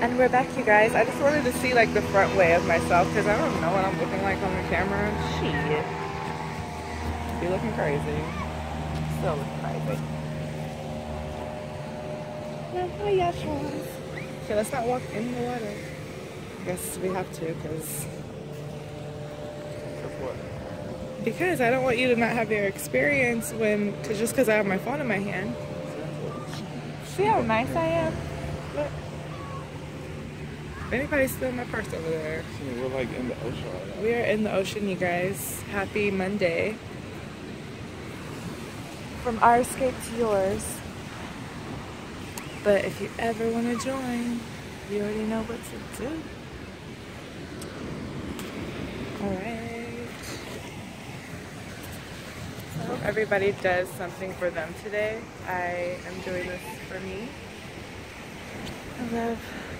And we're back, you guys. I just wanted to see like the front way of myself because I don't know what I'm looking like on the camera. Shit. Be looking crazy. Still looking crazy. Oh, yeah, Okay, let's not walk in the water. I guess we have to because because I don't want you to not have your experience when, cause just because I have my phone in my hand. See how nice I am? Look. Anybody's stealing my purse over there. We're like in the ocean right now. We are in the ocean, you guys. Happy Monday. From our escape to yours. But if you ever want to join, you already know what to do. Alright. So everybody does something for them today. I am doing this for me. I love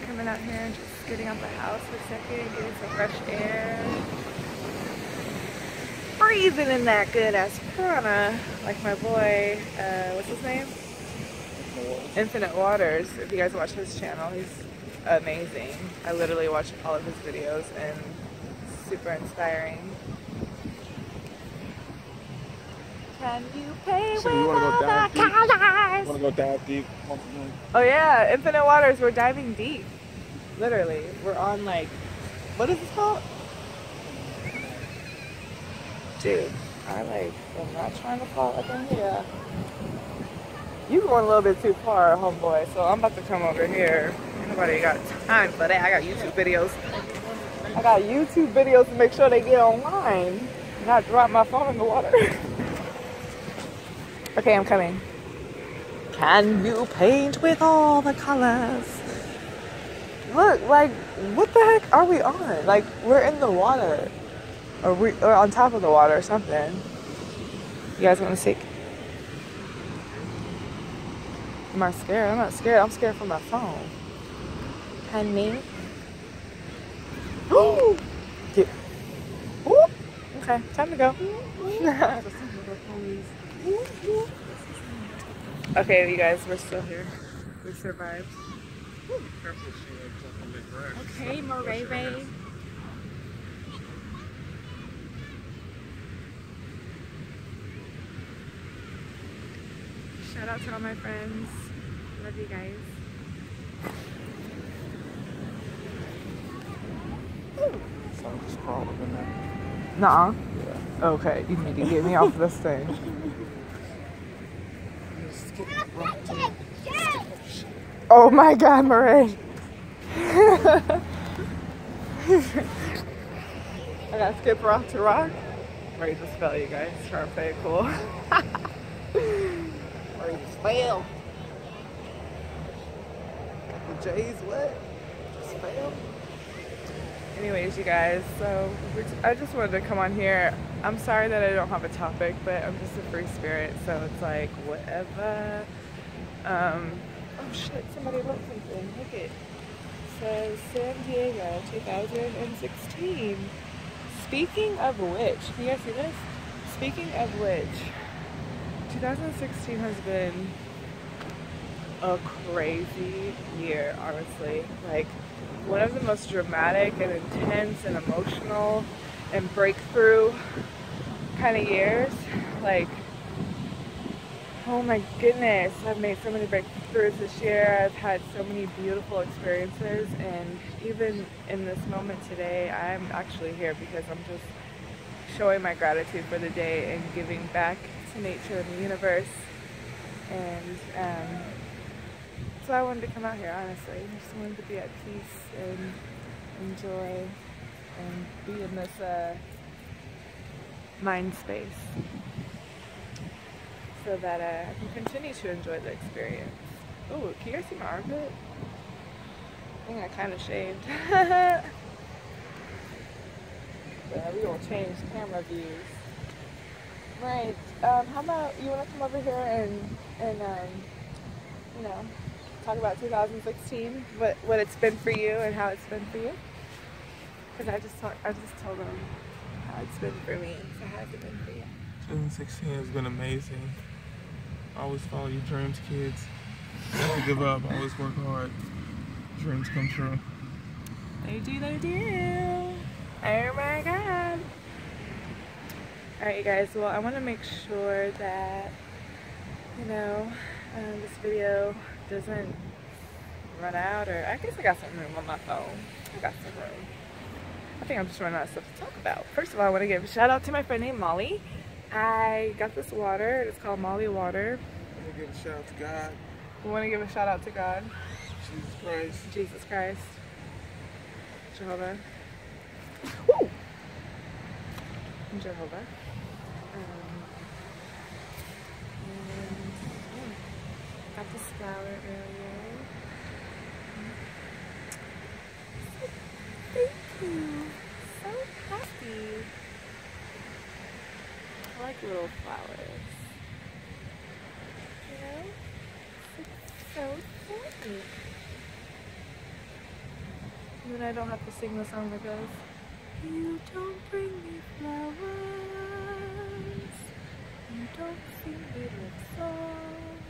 coming out here and just getting out the house for a second, getting some fresh air. Breathing in that good ass prana, like my boy, uh, what's his name? Infinite Waters. If you guys watch his channel, he's amazing. I literally watch all of his videos and super inspiring. Can you pay So with you wanna go all the deep? colors? Want to go dive deep? Oh yeah, Infinite Waters. We're diving deep. Literally, we're on like, what is this called? Dude, I like am not trying to fall up in here. You going a little bit too far, homeboy. So I'm about to come over here. Nobody got time for that. I got YouTube videos. I got YouTube videos to make sure they get online. Not drop my phone in the water. okay, I'm coming. Can you paint with all the colors? Look, like, what the heck are we on? Like, we're in the water. Or we or on top of the water or something. You guys want to see? Am I scared? I'm not scared. I'm scared for my phone. Honey. Get. Ooh. Okay, time to go. okay, you guys, we're still here. We survived. Okay, Moray Ray. Shout out to all my friends. Love you guys. So just crawl up in there. Nuh-uh. Yeah. Okay, you need to get me off this thing. Just get right to it. Oh my god, Murray. I gotta skip rock to rock. Ready to spell you guys. Trying to play it cool. Ready to spell. Got the J's what? Just spell. Anyways, you guys, so I just wanted to come on here. I'm sorry that I don't have a topic, but I'm just a free spirit, so it's like whatever. Um, oh shit, somebody wrote something. Look it. Says San Diego 2016. Speaking of which, can you guys see this? Speaking of which, 2016 has been a crazy year, honestly. Like, one of the most dramatic and intense and emotional and breakthrough kind of years. Like, oh my goodness, I've made so many breakthroughs this year. I've had so many beautiful experiences, and even in this moment today, I'm actually here because I'm just showing my gratitude for the day and giving back to nature and the universe. And um, so I wanted to come out here, honestly. I just wanted to be at peace and enjoy and be in this uh, mind space so that uh, I can continue to enjoy the experience. Oh, can you guys see my armpit? I think I kind of shaved. we gonna change camera views. Right. Um, how about you want to come over here and and um, you know talk about 2016, what what it's been for you and how it's been for you? Because I just talk, I just told them how it's been for me. So how has it been for you? 2016 has been amazing. Always follow your dreams, kids. Never give up. Always work hard. dreams come true. They do, they do. Oh my god. Alright, you guys, well, I want to make sure that, you know, um, this video doesn't run out, or I guess I got some room on my phone. I got some room. I think I'm just running out of stuff to talk about. First of all, I want to give a shout out to my friend named Molly. I got this water. It's called Molly water. I want to give a shout out to God, We want to give a shout out to God, Jesus Christ. Jesus Christ, Jehovah. Woo! Jehovah. Um, and, yeah, got this flower earlier. Thank you. So happy. I like little flowers. You know? It's so sweet. And then I don't have to sing the song that goes, You don't bring me flowers. You don't sing me love songs.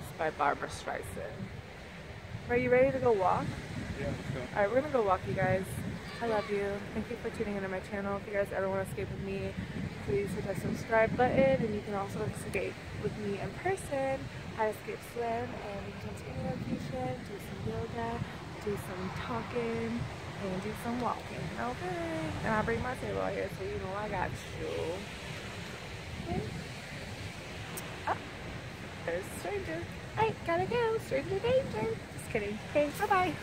It's by Barbra Streisand. Are you ready to go walk? Yeah, let's go. Alright, we're gonna go walk, you guys. I love you. Thank you for tuning into my channel. If you guys ever want to escape with me, please hit that subscribe button and you can also escape with me in person at Escape Swim and we can take a vacation, do some yoga, do some talking, and do some walking. Okay. And I'll bring my table out here so you know I got you. Okay. Ah, there's a stranger. Alright, gotta go. Stranger danger. Just kidding. Okay, bye bye.